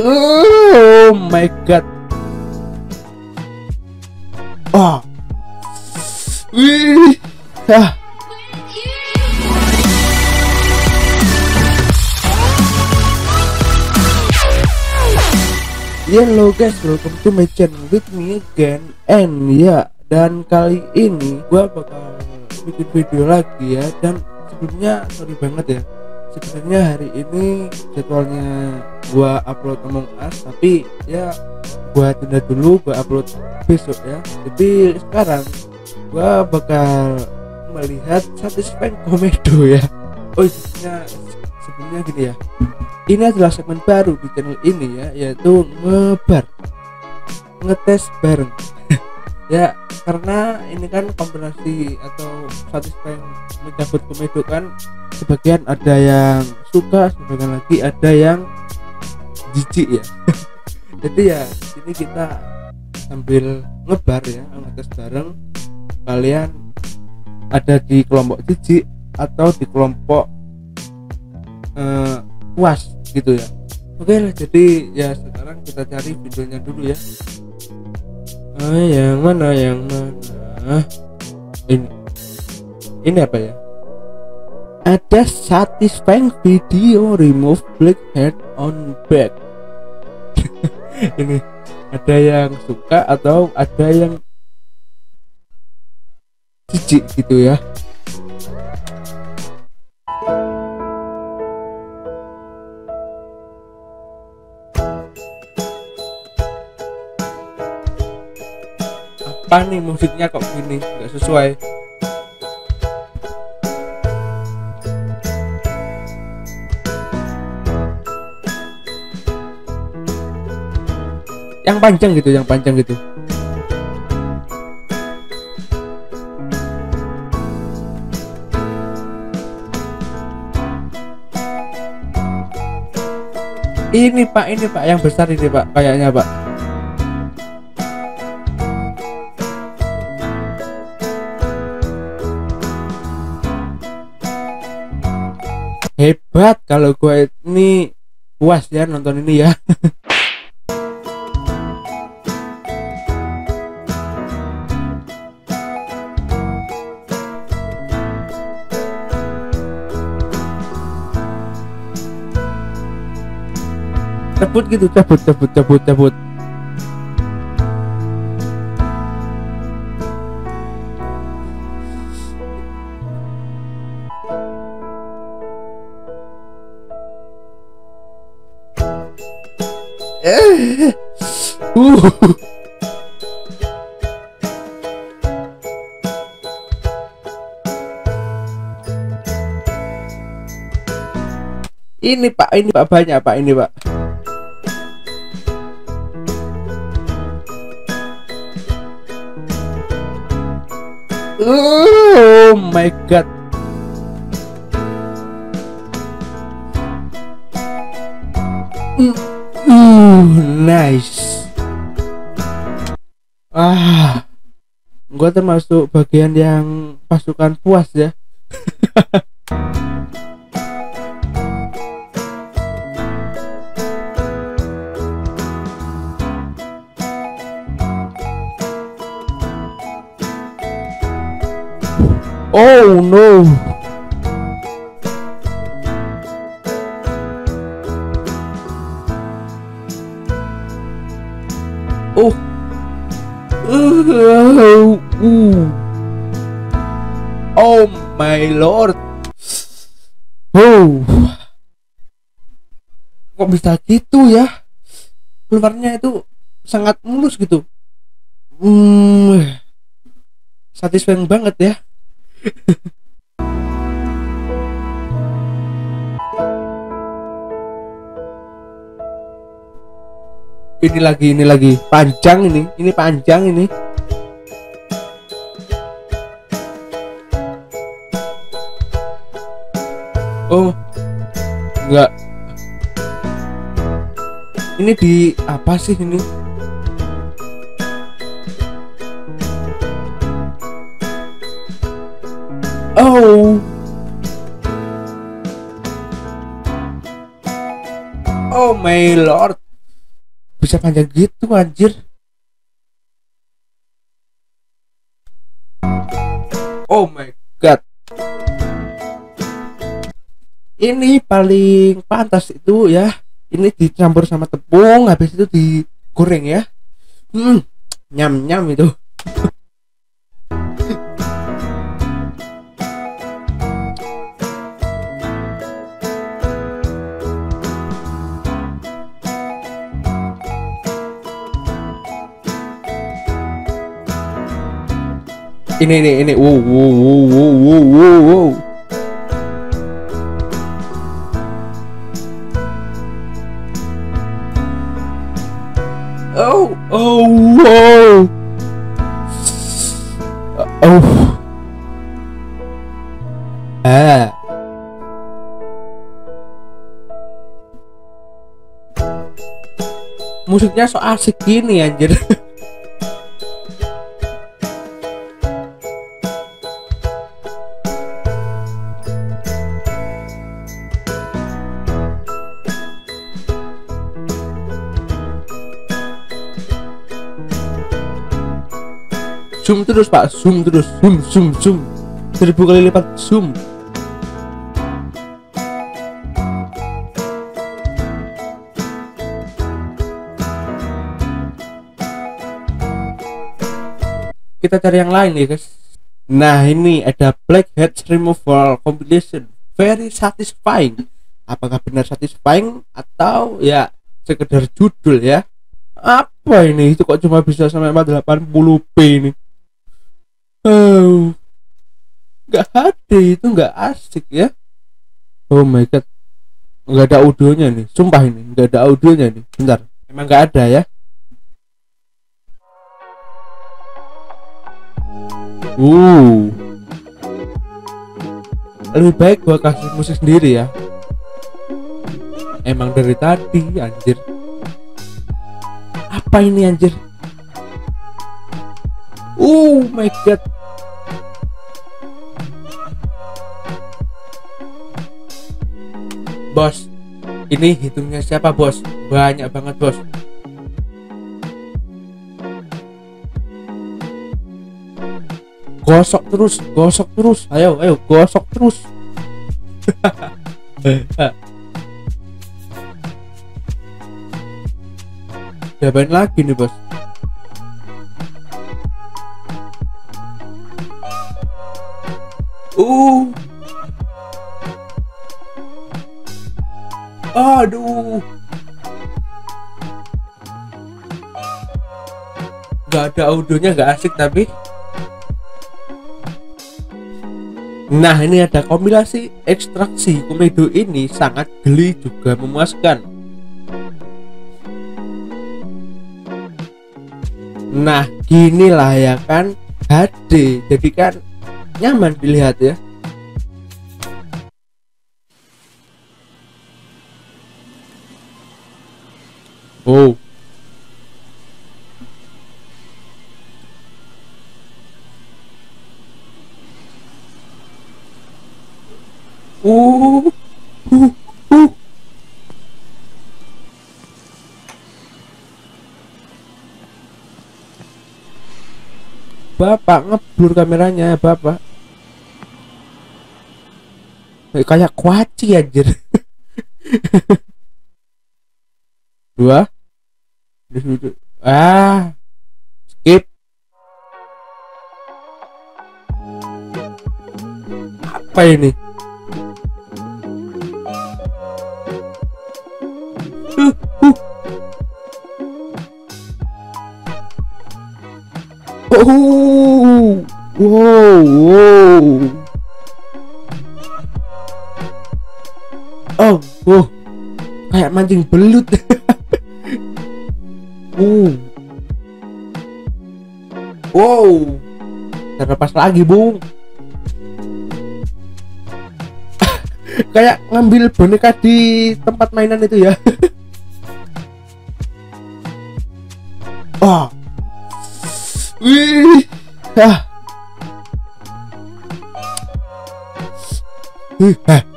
Oh my god. Oh. Wih. Ah. Hello guys, welcome to my channel with me again And ya, dan kali ini gua bakal bikin video lagi ya Dan sebelumnya sorry banget ya Sebenarnya hari ini jadwalnya gua upload Among Us Tapi ya gua tunda dulu, gua upload besok ya. Jadi sekarang gua bakal melihat Satisfying Komedo ya. Oh iya, sebelumnya gini ya. Ini adalah segmen baru di channel ini ya yaitu ngebar ngetes bareng ya karena ini kan kombinasi atau satisfying mencabut komedo kan sebagian ada yang suka sebagian lagi ada yang jijik ya. Jadi ya ini kita sambil ngebar ya ngetes bareng. Kalian ada di kelompok jijik atau di kelompok uh, puas gitu ya. Oke lah jadi ya sekarang kita cari videonya dulu ya yang mana yang mana? Ini ini apa ya? Ada satisfying video remove blackhead on back ini ada yang suka atau ada yang jijik gitu ya apa nih musiknya kok gini? Nggak sesuai. Yang panjang gitu yang panjang gitu. Ini pak ini pak yang besar ini pak kayaknya pak hebat kalau gue ini puas ya nonton ini ya. Cabut gitu cabut cabut cabut cabut uh. Ini pak. Ini pak. Banyak pak ini pak. Oh my god uh, nice ah gua termasuk bagian yang pasukan puas ya Oh no. Oh. Uh, uh. Oh my lord. Oh. Kok bisa gitu ya? Keluarnya itu sangat mulus gitu. Hmm. Satisfying banget ya. ini lagi ini lagi panjang ini ini panjang ini oh enggak ini di apa sih ini Oh. Oh my lord. Bisa panjang gitu anjir. Oh my god. Ini paling pantas itu ya. Ini dicampur sama tepung habis itu digoreng ya. Hmm nyam nyam itu ini ini ini. Wow wow wow wow wow wow, wow. oh oh wow. Oh. Ah. Musiknya so asik gini anjir zoom terus pak. Zoom terus. Zoom zoom zoom. Seribu kali lipat zoom. Kita cari yang lain ya guys. Nah ini ada blackhead removal compilation very satisfying. Apakah benar satisfying? Atau ya sekedar judul ya? Apa ini? Itu kok cuma bisa sampai 80p ini oh. Nggak HD itu nggak asik ya. Oh my god. Nggak ada audionya nih. Sumpah ini nggak ada audionya nih. Bentar. Emang nggak ada ya? Uh. Lebih baik gua kasih musik sendiri ya. Emang dari tadi anjir. Apa ini anjir oh my god. Bos ini hitungnya siapa bos? Banyak banget bos. Gosok terus gosok terus. Ayo ayo gosok terus. Diapain lagi nih bos Uh. Aduh. Gak ada audionya gak asik tapi. Nah ini ada kompilasi ekstraksi komedo ini sangat geli juga memuaskan. Nah ginilah ya kan HD jadi kan nyaman dilihat ya Oh. Bapak ngeblur kameranya, Bapak. Eh, kayak kuaci anjir. Dua. Ah. Skip. Apa ini? Mancing belut. uh. Wow. Terlepas lagi, Bung. kayak ngambil boneka di tempat mainan itu ya. oh. Wih. Ah. Wih, ah.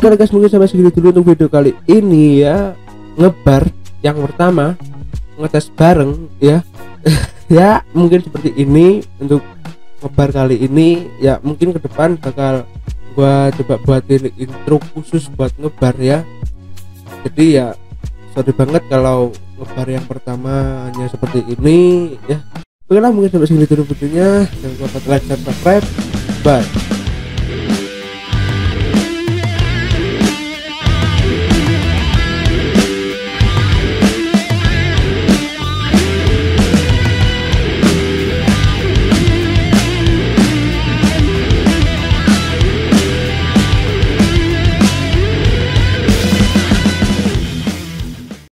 Oke guys mungkin sampai segini dulu untuk video kali ini ya. Ngebar yang pertama ngetes bareng ya. Ya mungkin seperti ini untuk ngebar kali ini. Ya mungkin ke depan bakal gua coba buatin intro khusus buat ngebar ya. Jadi ya sorry banget kalau ngebar yang pertama hanya seperti ini ya. Oke lah mungkin sampai segini dulu videonya. Jangan lupa like dan subscribe. Bye